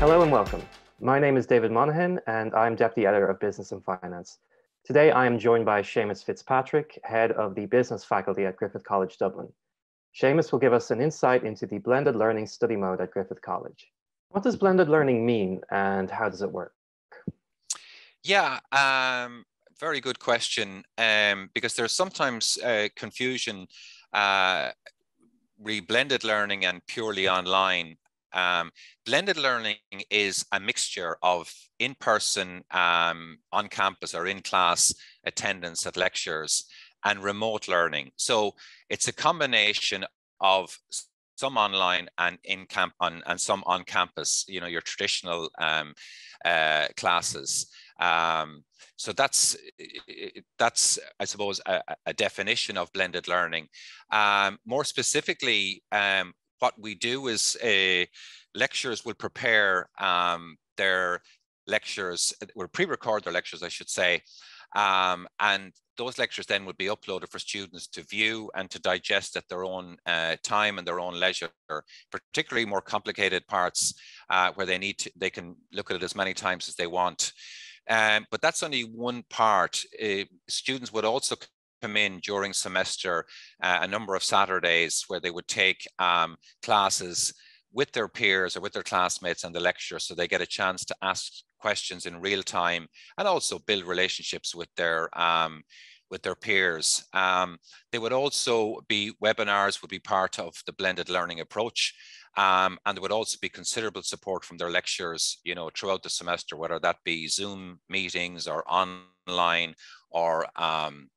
Hello and welcome. My name is David Monaghan and I'm Deputy Editor of Business and Finance. Today I am joined by Seamus Fitzpatrick, Head of the Business Faculty at Griffith College Dublin. Seamus will give us an insight into the blended learning study mode at Griffith College. What does blended learning mean and how does it work? Yeah, um, very good question um, because there's sometimes uh, confusion uh, re blended learning and purely online um, blended learning is a mixture of in-person, um, on-campus or in-class attendance at lectures and remote learning. So it's a combination of some online and in camp on and some on campus. You know your traditional um, uh, classes. Um, so that's that's I suppose a, a definition of blended learning. Um, more specifically, um, what we do is uh, lecturers will prepare um, their lectures, will pre-record their lectures, I should say, um, and those lectures then would be uploaded for students to view and to digest at their own uh, time and their own leisure, particularly more complicated parts uh, where they need to, they can look at it as many times as they want. Um, but that's only one part. Uh, students would also come in during semester uh, a number of Saturdays where they would take um, classes with their peers or with their classmates and the lecturer so they get a chance to ask questions in real time and also build relationships with their um, with their peers. Um, they would also be webinars would be part of the blended learning approach. Um, and there would also be considerable support from their lecturers, you know, throughout the semester, whether that be Zoom meetings or online or um,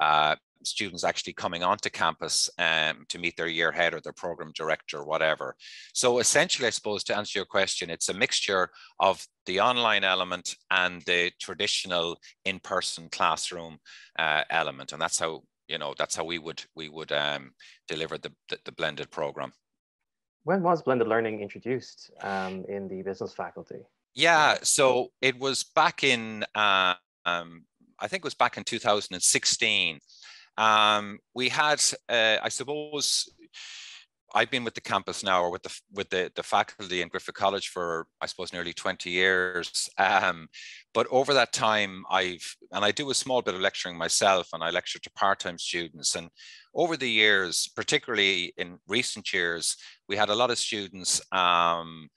uh, students actually coming onto campus um, to meet their year head or their program director or whatever. So essentially, I suppose to answer your question, it's a mixture of the online element and the traditional in-person classroom uh, element, and that's how you know that's how we would we would um, deliver the, the, the blended program. When was blended learning introduced um, in the business faculty? Yeah, so it was back in uh, um, I think it was back in 2016. Um, we had, uh, I suppose, I've been with the campus now, or with the with the, the faculty in Griffith College for I suppose nearly 20 years. Um, but over that time, I've and I do a small bit of lecturing myself, and I lecture to part-time students. And over the years, particularly in recent years, we had a lot of students. Um,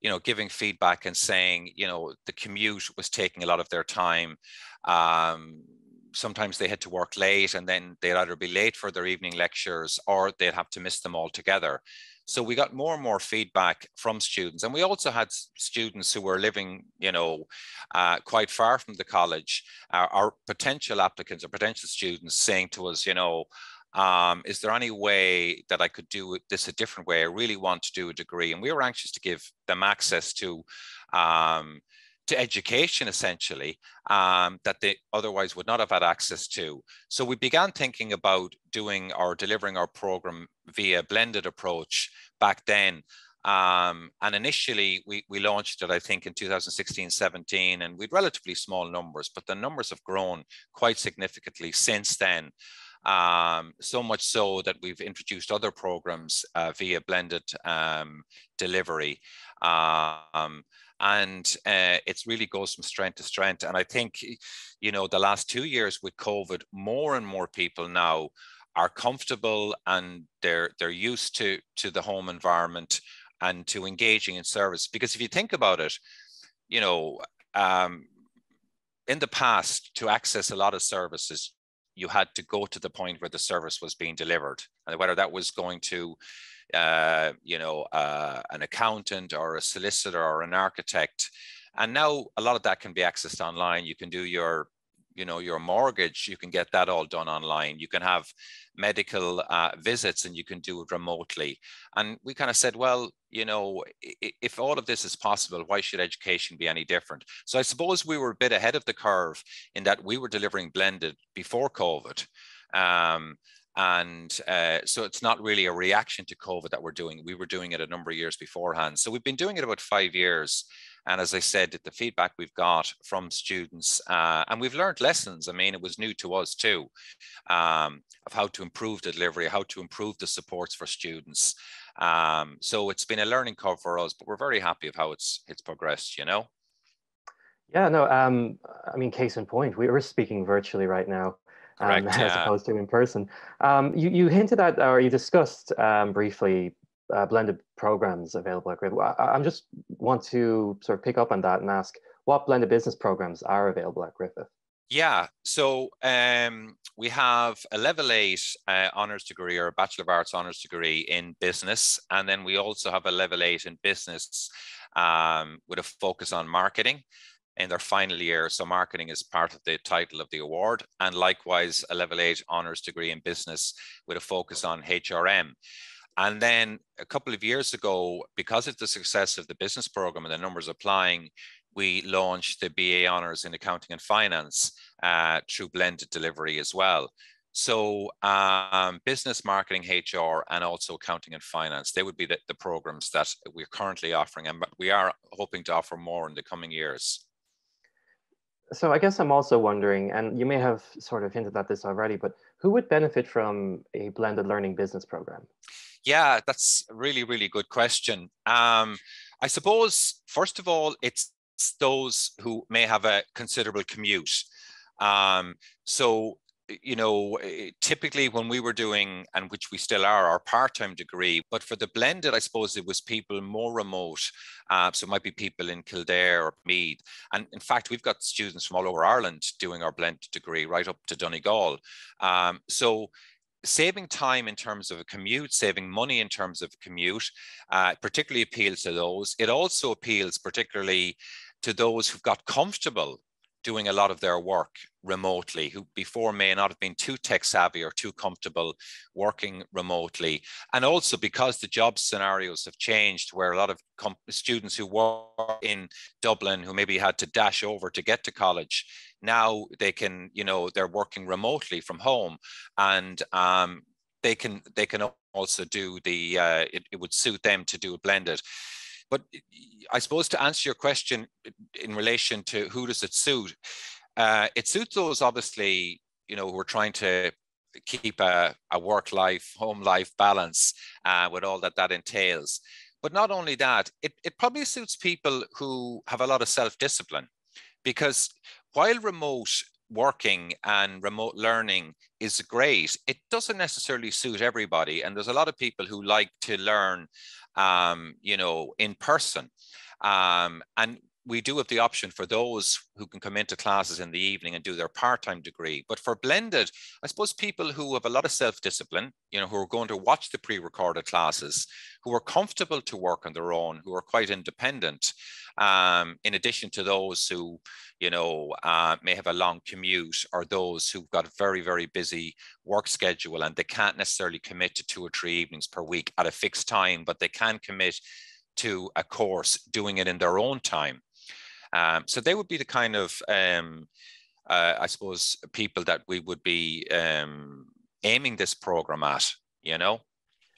you know, giving feedback and saying, you know, the commute was taking a lot of their time. Um, sometimes they had to work late and then they'd either be late for their evening lectures or they'd have to miss them altogether. So we got more and more feedback from students, and we also had students who were living, you know, uh, quite far from the college. Uh, our potential applicants or potential students saying to us, you know, um, is there any way that I could do this a different way? I really want to do a degree. And we were anxious to give them access to um, to education essentially um, that they otherwise would not have had access to. So we began thinking about doing or delivering our program via blended approach back then. Um, and initially we, we launched it, I think in 2016, 17, and we'd relatively small numbers, but the numbers have grown quite significantly since then. Um, so much so that we've introduced other programs uh, via blended um, delivery. And uh, it really goes from strength to strength. And I think, you know, the last two years with COVID, more and more people now are comfortable and they're they're used to to the home environment and to engaging in service. Because if you think about it, you know, um, in the past, to access a lot of services, you had to go to the point where the service was being delivered, and whether that was going to uh, you know, uh, an accountant or a solicitor or an architect. And now a lot of that can be accessed online. You can do your, you know, your mortgage, you can get that all done online. You can have medical uh, visits and you can do it remotely. And we kind of said, well, you know, if all of this is possible, why should education be any different? So I suppose we were a bit ahead of the curve in that we were delivering blended before COVID. Um, and uh, so it's not really a reaction to COVID that we're doing. We were doing it a number of years beforehand. So we've been doing it about five years. And as I said, the feedback we've got from students, uh, and we've learned lessons. I mean, it was new to us too, um, of how to improve the delivery, how to improve the supports for students. Um, so it's been a learning curve for us, but we're very happy of how it's it's progressed. You know. Yeah, no, um, I mean, case in point, we were speaking virtually right now, um, as yeah. opposed to in person. Um, you, you hinted at, or you discussed um, briefly, uh, blended programs available at Griffith. I, I'm just want to sort of pick up on that and ask what blended business programs are available at Griffith? Yeah, so um, we have a level eight uh, honors degree or a Bachelor of Arts honors degree in business. And then we also have a level eight in business um, with a focus on marketing in their final year. So marketing is part of the title of the award. And likewise, a level eight honors degree in business with a focus on HRM. And then a couple of years ago, because of the success of the business program and the numbers applying, we launched the BA Honours in Accounting and Finance uh, through blended delivery as well. So um, business, marketing, HR, and also accounting and finance, they would be the, the programs that we're currently offering and we are hoping to offer more in the coming years. So I guess I'm also wondering, and you may have sort of hinted at this already, but who would benefit from a blended learning business program? Yeah, that's a really, really good question. Um, I suppose, first of all, it's those who may have a considerable commute. Um, so you know, eh, typically when we were doing, and which we still are, our part-time degree, but for the blended, I suppose it was people more remote. Uh, so it might be people in Kildare or Meath. And in fact, we've got students from all over Ireland doing our blended degree right up to Donegal. Um, so saving time in terms of a commute, saving money in terms of commute, uh, particularly appeals to those. It also appeals particularly to those who've got comfortable doing a lot of their work remotely, who before may not have been too tech savvy or too comfortable working remotely. And also because the job scenarios have changed, where a lot of students who work in Dublin who maybe had to dash over to get to college, now they can, you know, they're working remotely from home and um, they can they can also do the uh, it, it would suit them to do a blended but I suppose to answer your question in relation to who does it suit, uh, it suits those obviously, you know, who are trying to keep a, a work life, home life balance uh, with all that that entails. But not only that, it, it probably suits people who have a lot of self discipline because while remote working and remote learning is great, it doesn't necessarily suit everybody. And there's a lot of people who like to learn um, you know, in person. Um, and we do have the option for those who can come into classes in the evening and do their part-time degree. But for blended, I suppose people who have a lot of self-discipline, you know, who are going to watch the pre-recorded classes, who are comfortable to work on their own, who are quite independent, um, in addition to those who, you know, uh, may have a long commute or those who've got a very, very busy work schedule and they can't necessarily commit to two or three evenings per week at a fixed time, but they can commit to a course doing it in their own time. Um, so they would be the kind of, um, uh, I suppose, people that we would be um, aiming this program at, you know?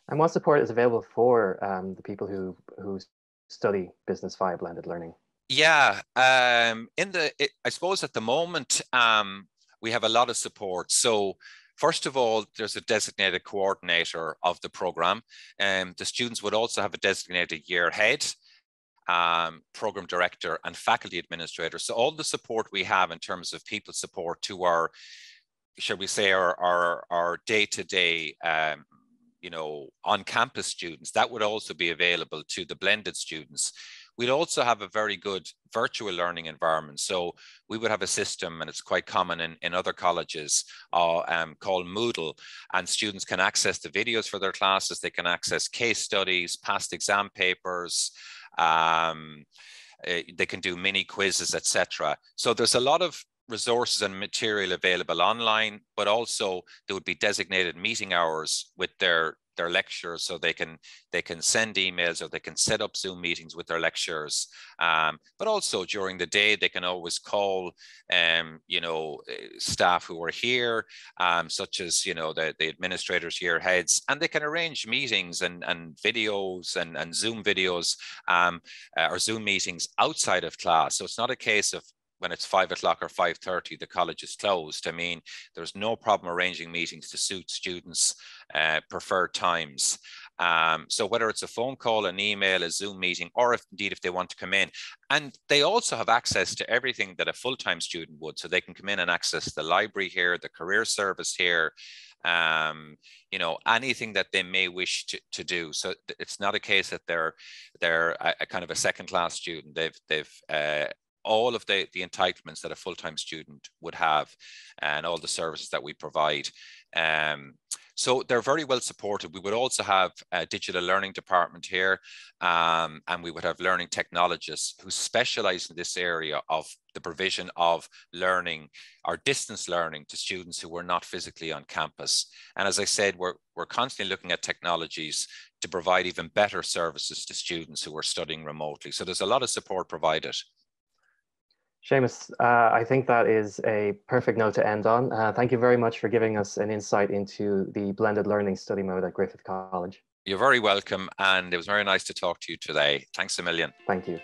And what support is available for um, the people who, who study business via blended learning? Yeah, um, in the, it, I suppose at the moment, um, we have a lot of support. So First of all, there's a designated coordinator of the program. Um, the students would also have a designated year head um, program director and faculty administrator. So all the support we have in terms of people support to our, shall we say, our our, our day-to-day, um, you know, on-campus students, that would also be available to the blended students. We'd also have a very good virtual learning environment. So we would have a system, and it's quite common in, in other colleges, uh, um, called Moodle. And students can access the videos for their classes. They can access case studies, past exam papers, um, eh, they can do mini quizzes, etc. So there's a lot of resources and material available online, but also there would be designated meeting hours with their their lecturers so they can they can send emails or they can set up zoom meetings with their lecturers um, but also during the day they can always call um, you know staff who are here um, such as you know the, the administrators here heads and they can arrange meetings and, and videos and, and zoom videos um, uh, or zoom meetings outside of class. So it's not a case of when it's five o'clock or 5.30, the college is closed. I mean, there's no problem arranging meetings to suit students' uh, preferred times. Um, so whether it's a phone call, an email, a Zoom meeting, or if indeed if they want to come in, and they also have access to everything that a full-time student would. So they can come in and access the library here, the career service here, um, you know, anything that they may wish to, to do. So it's not a case that they're they're a, a kind of a second-class student. They've they've uh, all of the, the entitlements that a full-time student would have and all the services that we provide. Um, so they're very well supported. We would also have a digital learning department here, um, and we would have learning technologists who specialize in this area of the provision of learning or distance learning to students who were not physically on campus. And as I said, we're, we're constantly looking at technologies to provide even better services to students who are studying remotely. So there's a lot of support provided. Seamus, uh, I think that is a perfect note to end on. Uh, thank you very much for giving us an insight into the blended learning study mode at Griffith College. You're very welcome, and it was very nice to talk to you today. Thanks a million. Thank you.